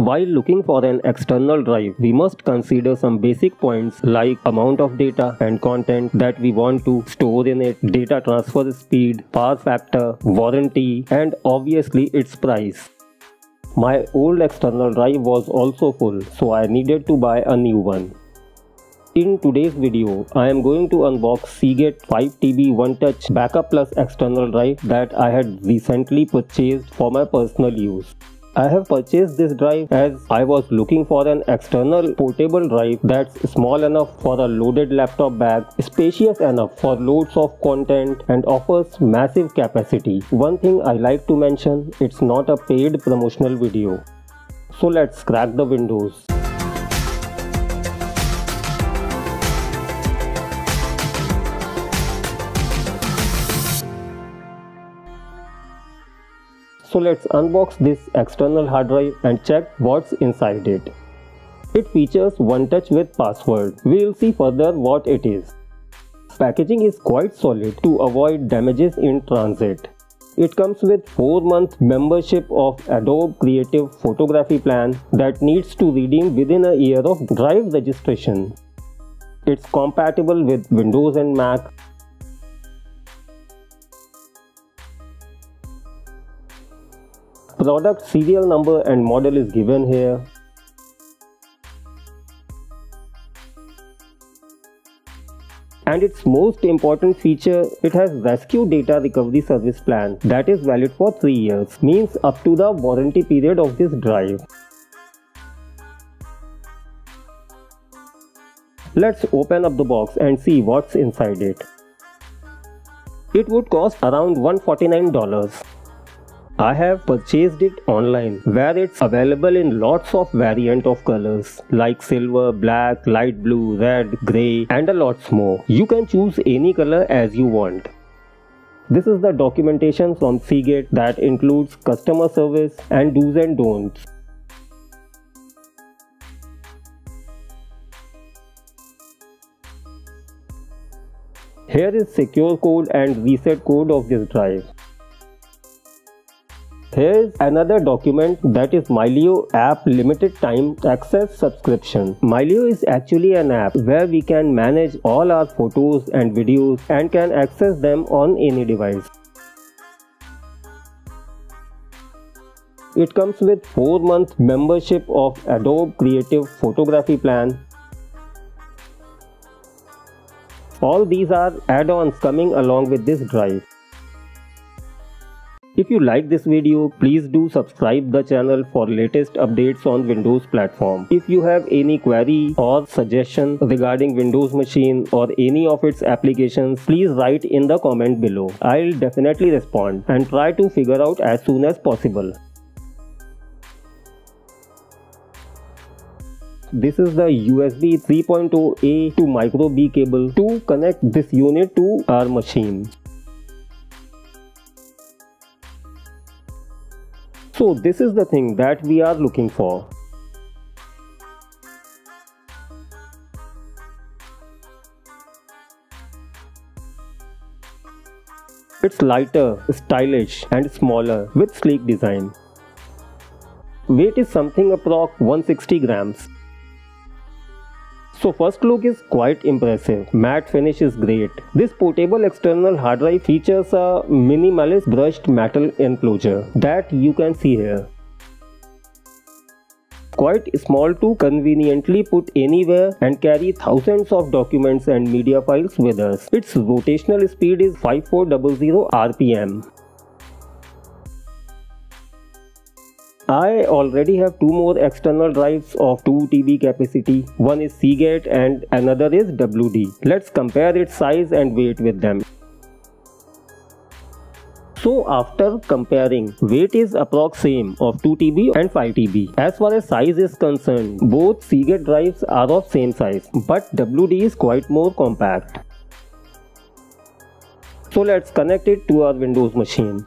While looking for an external drive, we must consider some basic points like amount of data and content that we want to store in it, data transfer speed, power factor, warranty, and obviously its price. My old external drive was also full, so I needed to buy a new one. In today's video, I am going to unbox Seagate 5TB One Touch Backup Plus external drive that I had recently purchased for my personal use. I have purchased this drive as I was looking for an external portable drive that's small enough for a loaded laptop bag, spacious enough for loads of content and offers massive capacity. One thing I like to mention, it's not a paid promotional video. So let's crack the windows. So let's unbox this external hard drive and check what's inside it. It features one touch with password. We'll see further what it is. Packaging is quite solid to avoid damages in transit. It comes with 4 month membership of Adobe Creative Photography plan that needs to redeem within a year of drive registration. It's compatible with Windows and Mac Product serial number and model is given here. And its most important feature, it has Rescue Data Recovery Service Plan that is valid for 3 years, means up to the warranty period of this drive. Let's open up the box and see what's inside it. It would cost around $149. I have purchased it online where it's available in lots of variant of colors like silver, black, light blue, red, grey and a lots more. You can choose any color as you want. This is the documentation from Seagate that includes customer service and do's and don'ts. Here is secure code and reset code of this drive. Here's another document that is Mylio app limited time access subscription. Mylio is actually an app where we can manage all our photos and videos and can access them on any device. It comes with 4 month membership of Adobe Creative Photography plan. All these are add-ons coming along with this drive. If you like this video, please do subscribe the channel for latest updates on Windows platform. If you have any query or suggestion regarding Windows machine or any of its applications, please write in the comment below. I'll definitely respond and try to figure out as soon as possible. This is the USB 3.0A to micro B cable to connect this unit to our machine. So this is the thing that we are looking for. It's lighter, stylish and smaller with sleek design. Weight is something approx 160 grams. So first look is quite impressive. Matte finish is great. This portable external hard drive features a minimalist brushed metal enclosure that you can see here. Quite small to conveniently put anywhere and carry thousands of documents and media files with us. Its rotational speed is 5400 RPM. I already have two more external drives of 2 TB capacity. One is Seagate and another is WD. Let's compare its size and weight with them. So after comparing, weight is approx same of 2 TB and 5 TB. As far as size is concerned, both Seagate drives are of same size, but WD is quite more compact. So let's connect it to our Windows machine.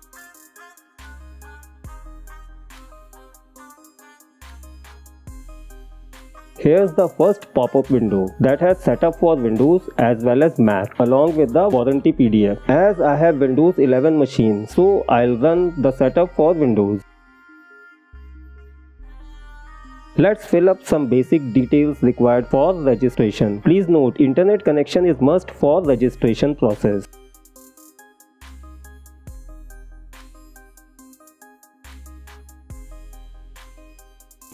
Here's the first pop-up window that has setup for Windows as well as Mac along with the warranty PDF. As I have Windows 11 machine so I'll run the setup for Windows. Let's fill up some basic details required for registration. Please note internet connection is must for registration process.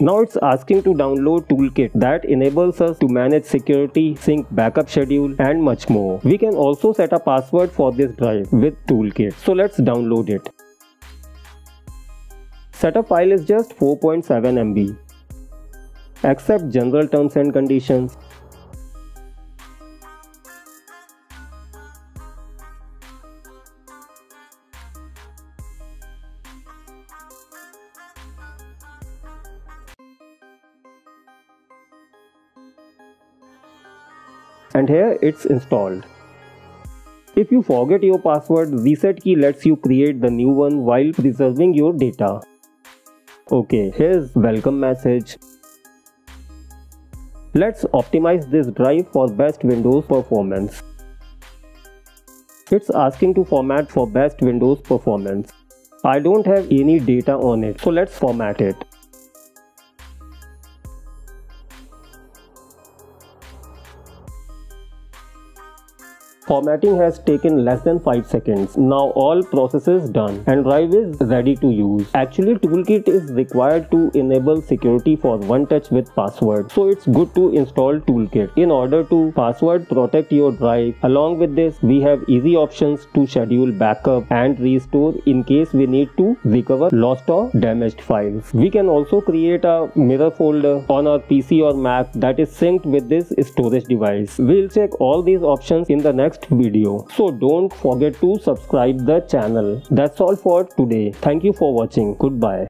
Now it's asking to download toolkit that enables us to manage security, sync backup schedule and much more. We can also set a password for this drive with toolkit. So let's download it. Setup file is just 4.7 MB. Accept general terms and conditions. And here it's installed. If you forget your password, reset key lets you create the new one while preserving your data. Okay, here's welcome message. Let's optimize this drive for best Windows performance. It's asking to format for best Windows performance. I don't have any data on it, so let's format it. Formatting has taken less than 5 seconds. Now all processes done and drive is ready to use. Actually toolkit is required to enable security for one touch with password. So it's good to install toolkit in order to password protect your drive. Along with this we have easy options to schedule backup and restore in case we need to recover lost or damaged files. We can also create a mirror folder on our PC or Mac that is synced with this storage device. We'll check all these options in the next next video. So don't forget to subscribe the channel. That's all for today. Thank you for watching. Goodbye.